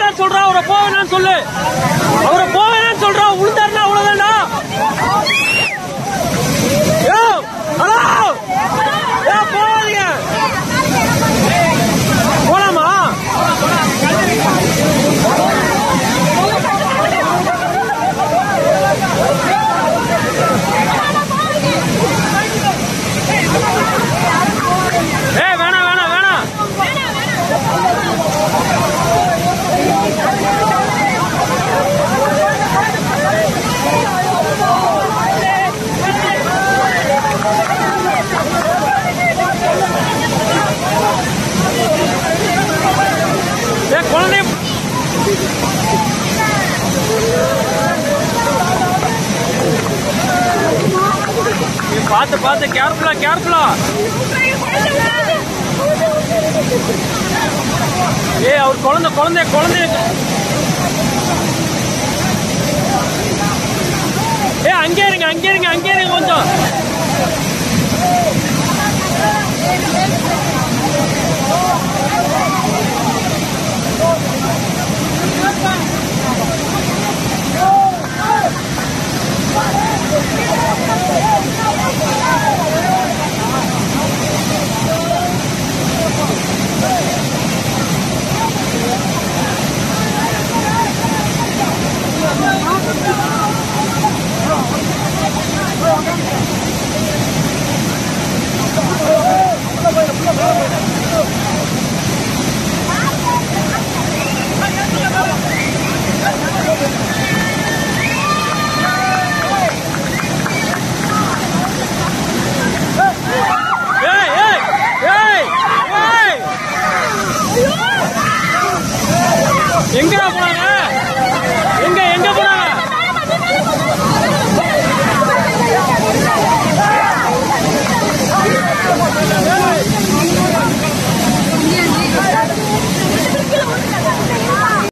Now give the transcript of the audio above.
வேணாம்னு சொல்றான் அவரை போக சொல்லு. அவரை போ பார்த்து பார்த்து கேர்ஃபுல்லா கேர்ஃபுல்லா ஏய் அவர் குழந்தை குழந்தை குழந்தை. ஏ அங்கே இருங்க அங்கே இருங்க அங்கே இருங்க கொஞ்சம். ஏய் எங்கடா போனாங்க